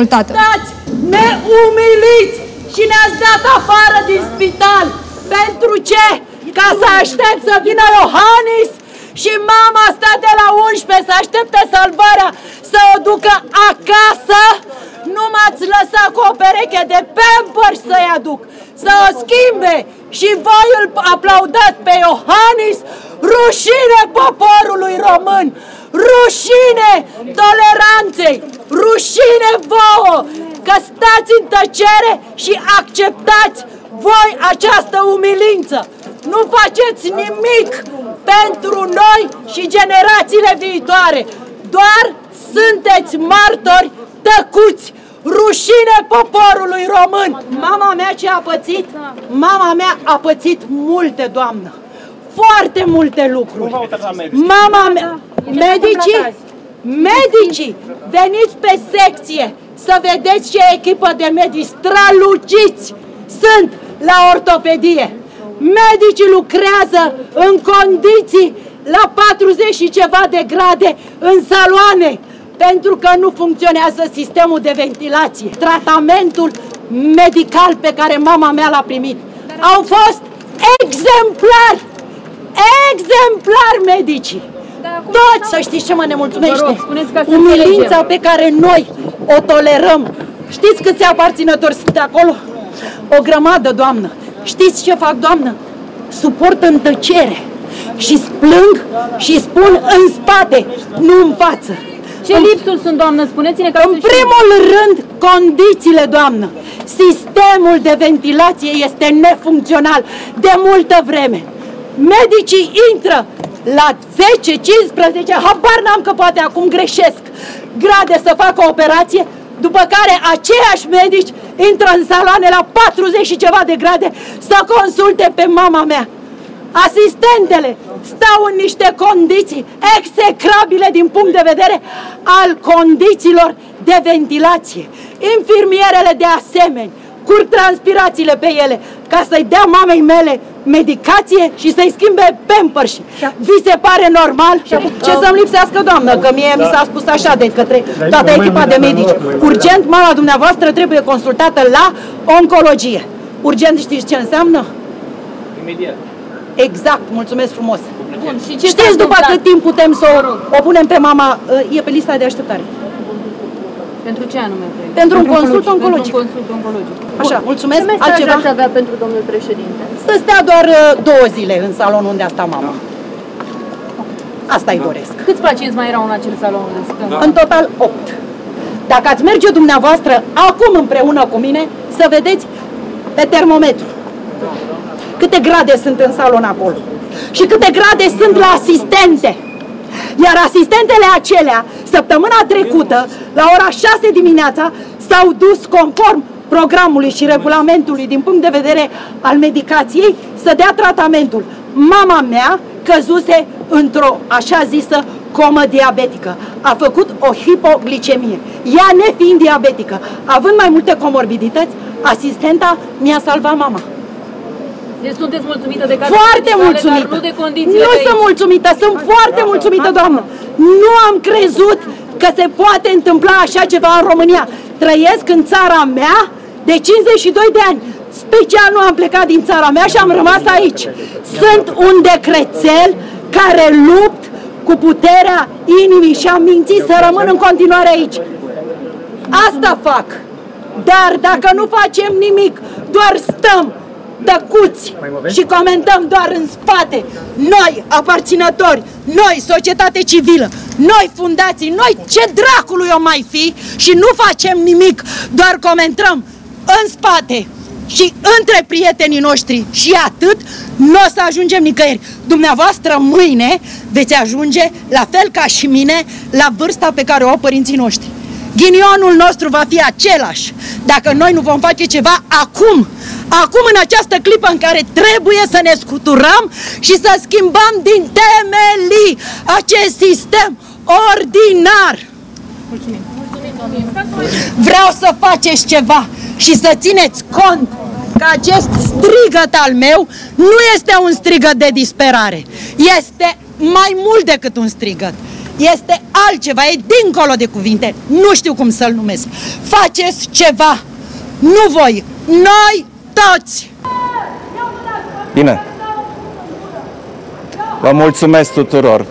ascultată. Dați, ne umiliți și ne-ați dat afară din spital. Pentru ce? Ca să aștept să vină Iohannis și mama stă de la 11 să aștepte salvarea să o ducă acasă? Nu m-ați lăsat cu o pereche de pampers să-i aduc, să o schimbe și voi îl aplaudați pe Iohannis? Rușine poporului român! Rușine toleranței! Rușine vouă că stați în tăcere și acceptați voi această umilință! Nu faceți nimic pentru noi și generațiile viitoare. Doar sunteți martori tăcuți. Rușine poporului român! Mama mea ce a pățit? Mama mea a pățit multe, doamnă. Foarte multe lucruri. Mama mea, medicii, medicii, veniți pe secție să vedeți ce echipă de medici străluciți sunt la ortopedie. Medicii lucrează în condiții la 40 și ceva de grade în saloane pentru că nu funcționează sistemul de ventilație. Tratamentul medical pe care mama mea l-a primit au fost exemplari, exemplari medicii. Toți, să știți ce mă nemulțumește, umilința pe care noi o tolerăm. Știți câți aparținători sunt acolo? O grămadă, doamnă. Știți ce fac, doamnă? Suportă în tăcere și splâng și spun în spate, nu în față. Ce lipsuri sunt, doamnă? Spuneți-ne ca În primul rând, condițiile, doamnă. Sistemul de ventilație este nefuncțional de multă vreme. Medicii intră la 10, 15, habar n-am că poate acum greșesc, grade să facă o operație, după care aceiași medici intră în saloane la 40 și ceva de grade să consulte pe mama mea. Asistentele stau în niște condiții execrabile din punct de vedere al condițiilor de ventilație. Infirmierele de asemenea curg transpirațiile pe ele ca să-i dea mamei mele medicație și să-i schimbe pampers. Vi se pare normal? Ce să-mi lipsească, doamnă, că mie mi s-a spus așa de către toată echipa de medici. Urgent, mama dumneavoastră trebuie consultată la oncologie. Urgent știți ce înseamnă? Imediat. Exact, mulțumesc frumos. Bun, și ce Știți s-a după întâmplat? cât timp putem să o, o punem pe mama? E pe lista de așteptare. Pentru ce anume? vrei? Pentru un consult oncologic. Pentru un consult oncologic. Așa, mulțumesc. Ce mesaj Altceva? ați avea pentru domnul președinte? Să stea doar uh, două zile în salonul unde a stat mama. Asta îi doresc. Câți pacienți mai erau în acel salon unde stăm? În total 8. Dacă ați merge dumneavoastră acum împreună cu mine, să vedeți pe termometru câte grade sunt în salon acolo și câte grade sunt la asistente. Iar asistentele acelea, săptămâna trecută, la ora 6 dimineața, s-au dus conform programului și regulamentului din punct de vedere al medicației să dea tratamentul. Mama mea căzuse într-o așa zisă comă diabetică. A făcut o hipoglicemie. Ea nefiind diabetică, având mai multe comorbidități, asistenta mi-a salvat mama. Deci sunteți mulțumită de care Foarte mulțumită. Dar nu de condițiile Nu de sunt aici. mulțumită, sunt foarte mulțumită, doamnă. Nu am crezut că se poate întâmpla așa ceva în România. Trăiesc în țara mea de 52 de ani. Special nu am plecat din țara mea și am rămas aici. Sunt un decrețel care lupt cu puterea inimii și am mințit să rămân în continuare aici. Asta fac. Dar dacă nu facem nimic, doar stăm tăcuți și comentăm doar în spate, noi, aparținători, noi, societate civilă, noi, fundații, noi, ce dracului o mai fi și nu facem nimic, doar comentăm în spate și între prietenii noștri și atât, nu o să ajungem nicăieri. Dumneavoastră mâine veți ajunge, la fel ca și mine, la vârsta pe care o au părinții noștri. Ghinionul nostru va fi același dacă noi nu vom face ceva acum, acum în această clipă în care trebuie să ne scuturăm și să schimbăm din temelii acest sistem ordinar. Vreau să faceți ceva și să țineți cont că acest strigăt al meu nu este un strigăt de disperare. Este mai mult decât un strigăt. Este altceva, e dincolo de cuvinte. Nu știu cum să-l numesc. Faceți ceva. Nu voi, noi toți. Bine. Vă mulțumesc tuturor.